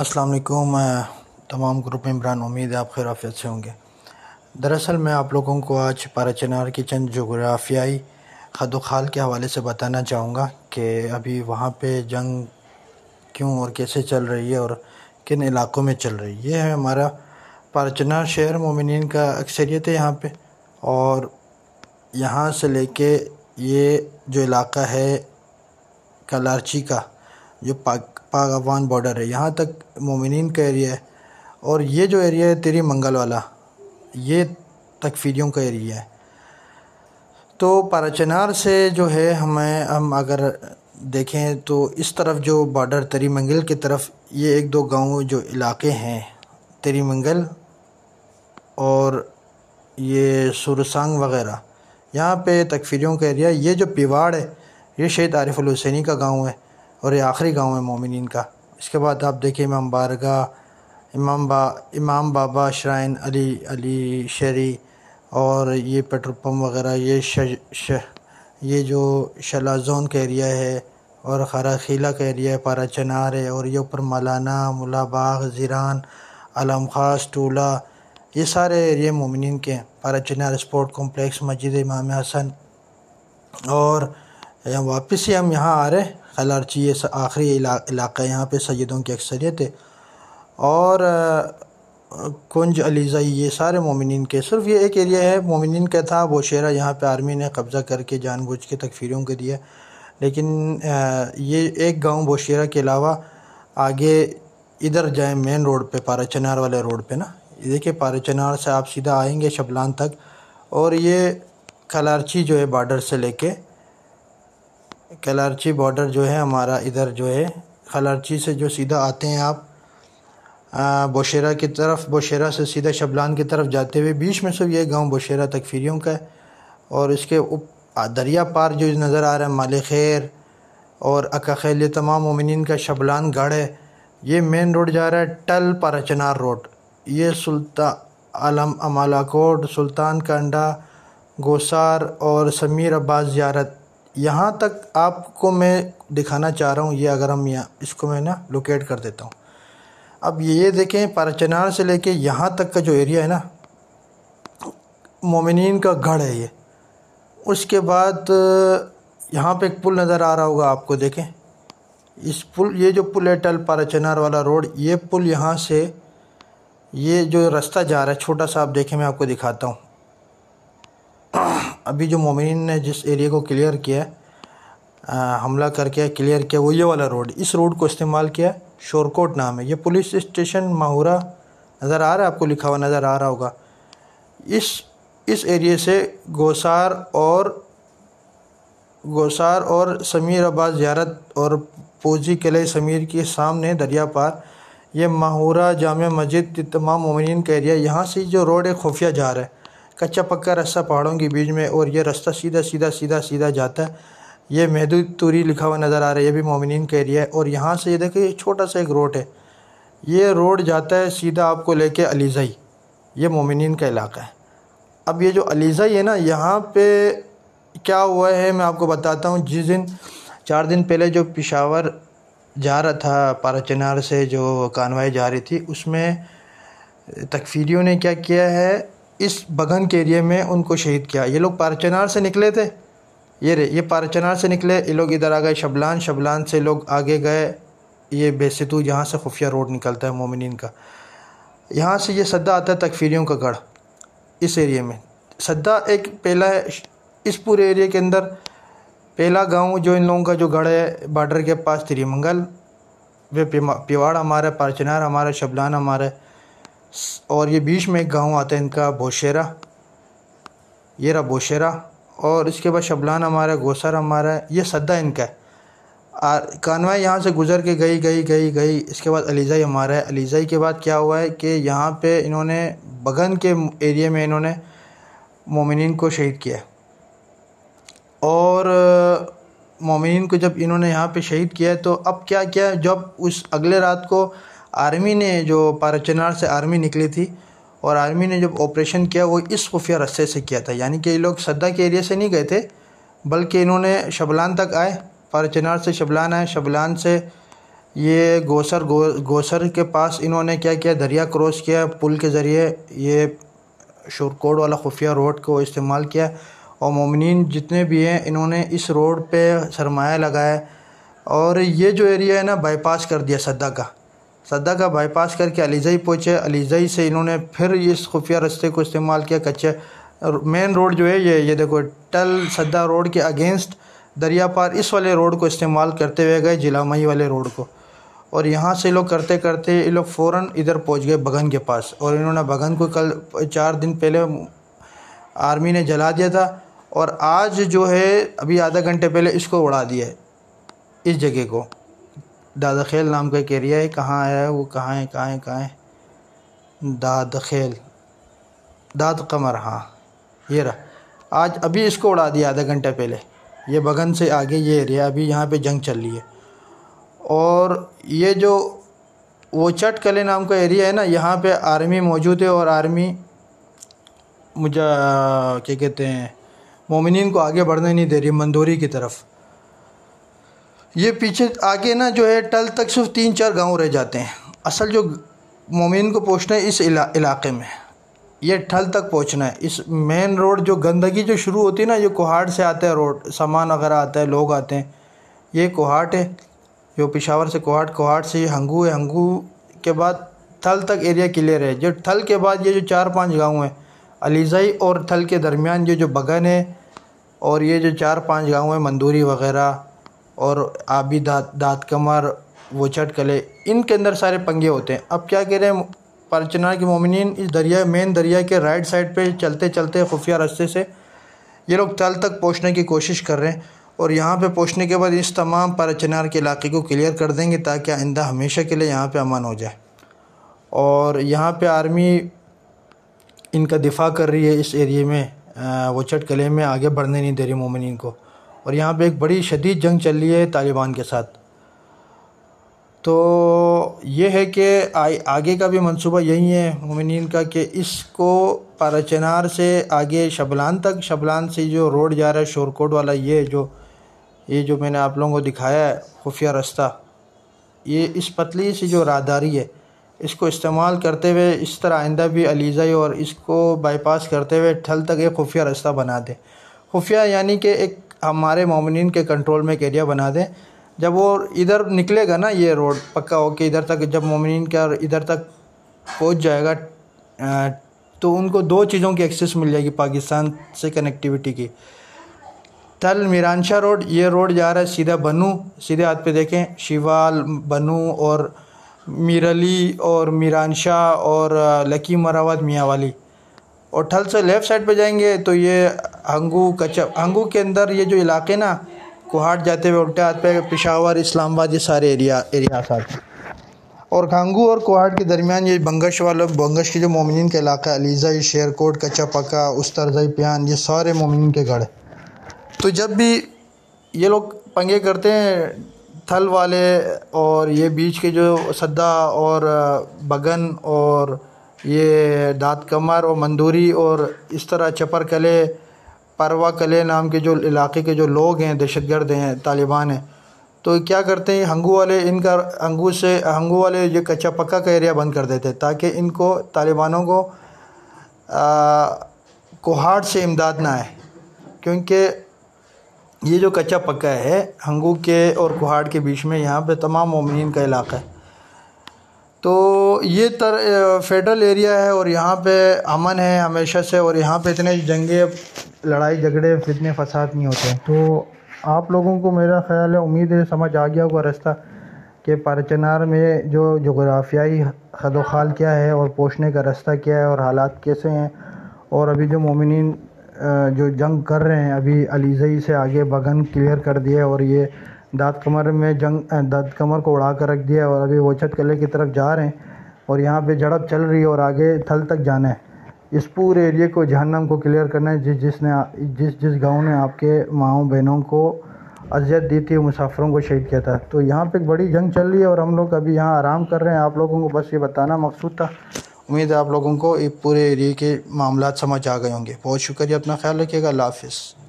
السلام علیکم تمام گروپ ممبران امید ہے آپ خیرافیت سے ہوں گے۔ دراصل میں آپ لوگوں کو آج پارا چنار کی چند جغرافیائی خد و خال کے حوالے سے بتانا چاہوں گا کہ ابھی وہاں پہ جنگ کیوں اور کیسے چل رہی ہے اور کن علاقوں میں چل رہی ہے۔ یہ ہے ہمارا پارا چنار شہر مومنین کا اکثریت ہے یہاں پہ اور یہاں سے لے کے یہ جو علاقہ ہے کلارچی کا جو پاک پاک افغان بارڈر ہے۔ یہاں تک مومنین کا ایریا ہے۔ اور یہ جو ایریا ہے تیری منگل والا، یہ تکفیریوں کا ایریا ہے۔ تو پاراچنار سے جو ہے ہمیں ہم اگر دیکھیں تو اس طرف جو بارڈر تری منگل کی طرف، یہ ایک دو گاؤں جو علاقے ہیں تری منگل اور یہ سورسانگ وغیرہ، یہاں پہ تکفیریوں کا ایریا یہ جو پیواڑ ہے، یہ شہید عارف الحسینی کا گاؤں ہے۔ اور یہ آخری گاؤں ہے مومنین کا۔ اس کے بعد آپ دیکھیں امام بارگاہ، امام با، امام بابا شرائن علی علی شری اور یہ پیٹرول پمپ وغیرہ، یہ ش یہ جو شلا زون کا ایریا ہے اور خارا خیلہ کا ایریا ہے، پارا چنار ہے اور یہ اوپر مولانا، ملا باغ، زیران، علم خاص، ٹولہ، یہ سارے ایریے مومنین کے ہیں۔ پارا چنار اسپورٹ کمپلیکس، مسجد امام حسن اور واپس ہی ہم یہاں آ رہے خلارچی یہ آخری علاقہ یہاں پہ سیدوں کی اکثریت ہے۔ اور کنج علیزہ، یہ سارے مومنین کے، صرف یہ ایک ایریا ہے۔ مومنین کا تھا، وہ شعرہ یہاں پہ آرمی نے قبضہ کر کے جان بوجھ کے تکفیریوں کے دیا۔ لیکن یہ ایک گاؤں بوشیرہ کے علاوہ آگے ادھر جائیں مین روڈ پہ پارا چنار والے روڈ پہ نا۔ دیکھیں پارا چنار سے آپ سیدھا آئیں گے شبلان تک۔ اور یہ کلارچی جو ہے بارڈر سے لے کے کلارچی بارڈر جو ہے ہمارا ادھر جو ہے کلارچی سے جو سیدھا آتے ہیں آپ بوشیرہ کی طرف، بوشیرہ سے سیدھا شبلان کی طرف جاتے ہوئے بیچ میں سے یہ گاؤں بوشیرہ تکفیریوں کا ہے۔ اور اس کے دریا پار جو نظر آ رہا ہے، مال خیر اور اکا خیل، یہ تمام مومنین کا شبلان گڑھ ہے۔ یہ مین روڈ جا رہا ہے، ٹل پارچنار روڈ یہ سلطان علم امالا کوٹ، سلطان کنڈا گوسار اور سمیر عباس زیارت۔ یہاں تک آپ کو میں دکھانا چاہ رہا ہوں، یہ اگر ہم یہاں اس کو میں نا لوکیٹ کر دیتا ہوں۔ اب یہ دیکھیں، پارچنار سے لے کے یہاں تک کا جو ایریا ہے نا، مومنین کا گڑھ ہے یہ۔ اس کے بعد، یہاں پہ ایک پل نظر آ رہا ہوگا آپ کو، دیکھیں۔ اس پل، یہ جو پل ہے ٹل پارچنار والا روڈ، یہ پل یہاں سے یہ جو رستہ جا رہا ہے، چھوٹا سا آپ دیکھیں، میں آپ کو دکھاتا ہوں۔ ابھی جو مومنین نے جس ایریا کو کلیئر کیا حملہ کر کے کلیئر کیا، وہ یہ والا روڈ اس روڈ کو استعمال کیا شورکوٹ نام ہے۔ یہ پولیس اسٹیشن ماہورہ نظر آ رہا ہے؟ آپ کو لکھا ہوا نظر آ رہا ہوگا۔ اس اس ایریے سے گوسار اور گوسار اور سمیر آباد زیارت اور پوجی قلعہ سمیر کے سامنے دریا پار۔ یہ ماہورہ جامع مسجد، تمام مومنین کا ایریا یہاں سے جو روڈ ہے، خفیہ جا رہا ہے۔ کچا پکا رستہ پہاڑوں کے بیچ میں اور یہ رستہ سیدھا سیدھا سیدھا سیدھا جاتا ہے۔ یہ محدود توری لکھا ہوا نظر آ رہا ہے، یہ بھی مومنین کا ایریا ہے۔ اور یہاں سے یہ دیکھیں، یہ چھوٹا سا ایک روڈ ہے۔ یہ روڈ جاتا ہے سیدھا آپ کو لے کے علیزائی۔ یہ مومنین کا علاقہ ہے۔ اب یہ جو علیزائی ہے نا، یہاں پہ کیا ہوا ہے میں آپ کو بتاتا ہوں۔ جس دن، چار دن پہلے جو پشاور جا رہا تھا، پارا چنار سے جو کانوائی جا رہی تھی، اس میں تکفیریوں نے کیا کیا ہے؟ اس بگن کے ایریے میں ان کو شہید کیا۔ یہ لوگ پارچنار سے نکلے تھے۔ یہ رے یہ پارچنار سے نکلے، یہ لوگ ادھر آ گئے شبلان شبلان سے لوگ آگے گئے۔ یہ بیستو یہاں سے خفیہ روڈ نکلتا ہے مومنین کا۔ یہاں سے یہ سدا آتا ہے تکفیریوں کا گڑھ، اس ایریے میں۔ سدا ایک پہلا ہے، اس پورے ایریے کے اندر پہلا گاؤں جو ان لوگوں کا جو گڑھ ہے، بارڈر کے پاس تری منگل وہ پیواڑ ہمارا، پارچنار ہمارا، شبلان ہمارا۔ ہے اور یہ بیچ میں ایک گاؤں آتا ہے ان کا بوشیرہ، یہ رہا بوشیرہ، اور اس کے بعد شبلان ہمارا، گوسر ہمارا ہے یہ سدا ان کا ہے۔ کانوائی یہاں سے گزر کے گئی گئی گئی گئی، اس کے بعد علیزائی ہمارا ہے۔ علیزائی کے بعد کیا ہوا ہے کہ یہاں پہ انہوں نے بگن کے ایریے میں انہوں نے مومنین کو شہید کیا اور مومنین کو جب انہوں نے یہاں پہ شہید کیا تو اب کیا کیا جب اس اگلے رات کو آرمی نے جو پارچنار سے آرمی نکلی تھی اور آرمی نے جب آپریشن کیا، وہ اس خفیہ رستے سے کیا تھا۔ یعنی کہ یہ لوگ صدہ کے ایریے سے نہیں گئے تھے، بلکہ انہوں نے شبلان تک آئے، پارچنار سے شبلان آئے۔ شبلان سے یہ گوسر گوسر کے پاس انہوں نے کیا کیا، دریا کراس کیا، پل کے ذریعے یہ شورکوٹ والا خفیہ روڈ کو استعمال کیا۔ اور مومنین جتنے بھی ہیں، انہوں نے اس روڈ پہ سرمایہ لگایا اور یہ جو ایریا ہے نا بائی پاس کر دیا صدہ کا۔ صدہ کا بائی پاس کر کے علیزئی پہنچے۔ علیزئی سے انہوں نے پھر اس خفیہ رستے کو استعمال کیا، کچے۔ مین روڈ جو ہے، یہ یہ دیکھو، ٹل صدہ روڈ کے اگینسٹ دریا پار اس والے روڈ کو استعمال کرتے ہوئے گئے جلامئی والے روڈ کو۔ اور یہاں سے لوگ کرتے کرتے یہ لوگ فوراً ادھر پہنچ گئے بگن کے پاس۔ اور انہوں نے بگن کو کل چار دن پہلے آرمی نے جلا دیا تھا۔ اور آج جو ہے، ابھی آدھا گھنٹے پہلے اس کو اڑا دیا ہے، اس جگہ کو۔ دادا خیل نام کا ایک ایریا ہے، کہاں ہے وہ، کہاں ہے کہاں ہے کہاں ہے؟ داد خیل داد قمر ہاں یہ رہا۔ آج ابھی اس کو اڑا دیا آدھا گھنٹہ پہلے۔ یہ بگن سے آگے یہ ایریا ابھی یہاں پہ جنگ چل رہی ہے۔ اور یہ جو وہ چٹ کلے نام کا ایریا ہے نا، یہاں پہ آرمی موجود ہے اور آرمی مجھے کیا کہتے ہیں، مومنین کو آگے بڑھنے نہیں دے رہی، مندوری کی طرف۔ یہ پیچھے آگے نا جو ہے ٹل تک صرف تین چار گاؤں رہ جاتے ہیں۔ اصل جو مومنین کو پہنچنا ہے اس علاقے میں۔ یہ ٹھل تک پہنچنا ہے۔ اس مین روڈ جو گندگی جو شروع ہوتی ہے نا، یہ کوہاٹ سے آتا ہے روڈ سامان وغیرہ آتا ہے، لوگ آتے ہیں۔ یہ کوہاٹ ہے۔ جو پشاور سے کوہاٹ کوہاٹ سے یہ ہنگو ہے۔ ہنگو کے بعد تھل تک ایریا کلیئر ہے۔ جو تھل کے بعد یہ جو چار پانچ گاؤں ہیں، علیزائی اور تھل کے درمیان یہ جو بگن ہے اور یہ جو چار پانچ گاؤں ہیں، مندوری وغیرہ اور آبی دات دات کمر، وہ چٹ کلے، ان کے اندر سارے پنگے ہوتے ہیں۔ اب کیا کہہ رہے ہیں؟ پرچنا کے مومنین اس دریا، مین دریا کے رائٹ سائڈ پہ چلتے چلتے خفیہ رستے سے یہ لوگ تل تک پہنچنے کی کوشش کر رہے ہیں اور یہاں پہ پہنچنے کے بعد اس تمام پرچنار کے علاقے کو کلیئر کر دیں گے تاکہ آئندہ ہمیشہ کے لیے یہاں پہ امن ہو جائے۔ اور یہاں پہ آرمی ان کا دفاع کر رہی ہے اس ایریے میں وہ چٹ کلے میں آگے بڑھنے نہیں دے رہی مومنین کو۔ اور یہاں پہ ایک بڑی شدید جنگ چل رہی ہے طالبان کے ساتھ۔ تو یہ ہے کہ آگے کا بھی منصوبہ یہی ہے مومنین کا کہ اس کو پارچنار سے آگے شبلان تک، شبلان سے جو روڈ جا رہا ہے شورکوٹ والا، یہ جو یہ جو میں نے آپ لوگوں کو دکھایا ہے، خفیہ رستہ، یہ اس پتلی سی جو راہداری ہے، اس کو استعمال کرتے ہوئے اس طرح آئندہ بھی علیزائی اور اس کو بائی پاس کرتے ہوئے ٹھل تک ایک خفیہ رستہ بنا دیں خفیہ یعنی کہ ایک ہمارے مومنین کے کنٹرول میں ایک ایریا بنا دیں۔ جب وہ ادھر نکلے گا نا یہ روڈ پکا ہو کے ادھر تک جب مومنین کا ادھر تک پہنچ جائے گا تو ان کو دو چیزوں کی ایکسیس مل جائے گی، پاکستان سے کنیکٹیوٹی کی۔ تل میرانشاہ روڈ یہ روڈ جا رہا ہے سیدھا بنو، سیدھے ہاتھ پہ دیکھیں، شیوال، بنو اور میرلی اور میرانشاہ اور لکی مراوت میاں والی۔ اور ٹھل سے لیفٹ سائڈ پہ جائیں گے تو یہ ہنگو کچا ہنگو کے اندر یہ جو علاقے نا، کوہاٹ جاتے ہوئے الٹے ہاتھ پہ پشاور، اسلام آباد، یہ سارے ایریا ایریاز آتے ہیں اور کھانگو اور کوہاٹ کے درمیان یہ بنگش والا بنگش کے جو مومنین کا علاقہ ہے، علیزہ شیر کوٹ، کچا پکا استرزئی پیان، یہ سارے مومنین کے گڑھ۔ تو جب بھی یہ لوگ پنگے کرتے ہیں تھل والے اور یہ بیچ کے جو سدا اور بگن اور یہ دات کمر اور مندوری اور اس طرح چپر کلے پروا کلے نام کے جو علاقے کے جو لوگ ہیں، دہشت گرد ہیں، طالبان ہیں۔ تو کیا کرتے ہیں؟ ہنگو والے ان کا ہنگو سے ہنگو والے یہ کچا پکا کا ایریا بند کر دیتے، تاکہ ان کو طالبانوں کو کوہاٹ سے امداد نہ آئے۔ کیونکہ یہ جو کچا پکا ہے، ہنگو کے اور کوہاٹ کے بیچ میں یہاں پہ تمام مومنین کا علاقہ ہے۔ تو یہ تر فیڈرل ایریا ہے اور یہاں پہ امن ہے ہمیشہ سے اور یہاں پہ اتنے جنگیں لڑائی جھگڑے، فتنے، فساد نہیں ہوتے۔ تو آپ لوگوں کو میرا خیال ہے، امید ہے، سمجھ آ گیا ہوگا رستہ کہ پارچنار میں جو جغرافیائی خد و خال کیا ہے اور پوچھنے کا رستہ کیا ہے اور حالات کیسے ہیں۔ اور ابھی جو مومنین جو جنگ کر رہے ہیں، ابھی علیزئی سے آگے بگن کلیئر کر دیا اور یہ داد کمر میں جنگ داد کمر کو اڑا کر رکھ دیا اور ابھی وچت قلعے کی طرف جا رہے ہیں۔ اور یہاں پہ جھڑپ چل رہی ہے اور آگے تھل تک جانا ہے۔ اس پورے ایریے کو جہنم کو کلیئر کرنا ہے۔ جس جس نے جس جس گاؤں نے آپ کے ماؤں بہنوں کو اذیت دی تھی، مسافروں کو شہید کیا تھا۔ تو یہاں پہ ایک بڑی جنگ چل رہی ہے اور ہم لوگ ابھی یہاں آرام کر رہے ہیں۔ آپ لوگوں کو بس یہ بتانا مقصود تھا۔ امید ہے آپ لوگوں کو پورے ایریے کے معاملات سمجھ آ گئے ہوں گے۔ بہت شکریہ، اپنا خیال رکھیے گا۔ اللہ حافظ۔